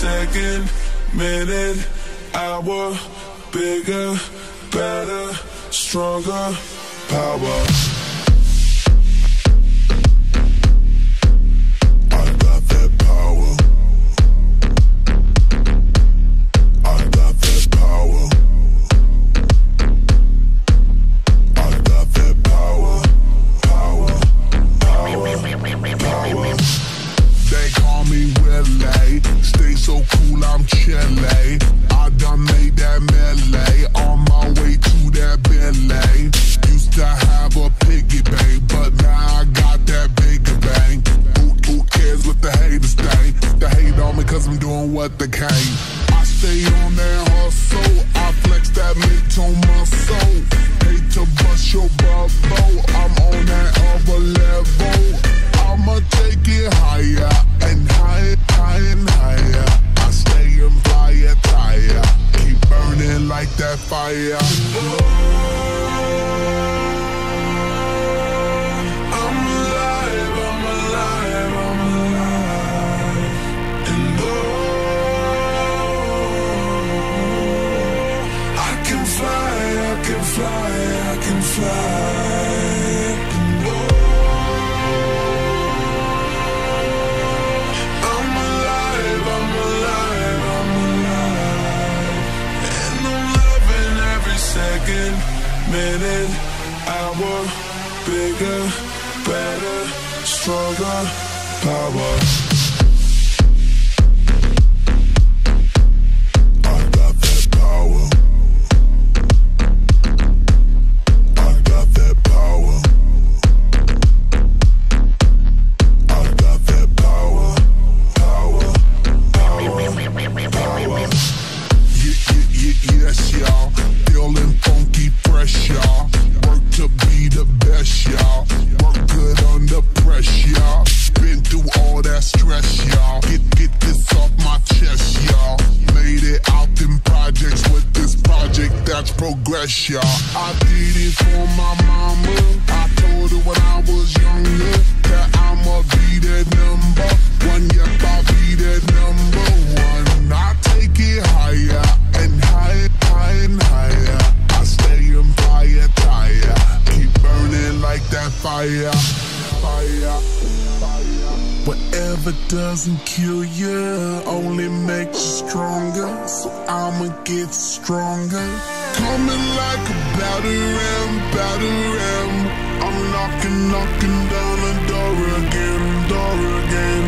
second, minute, hour, bigger, better, stronger, power. I'm doing what they can. I stay on that hustle. I flex that mid-tone muscle. Hate to bust your bubble. I'm on that other level. Fly, I can fly. Second, minute, hour, bigger, better, stronger, power. Yes, y'all. Feeling funky, fresh, y'all. Work to be the best, y'all. Work good under pressure, y'all. Been through all that stress, y'all. Get get this off my chest, y'all. Made it out in projects with this project that's progress, y'all. I did it for my mama. I fire, fire, fire. Whatever doesn't kill you only makes you stronger. So I'ma get stronger. Coming like a battering, battering. I'm knocking, knocking down the door again, door again.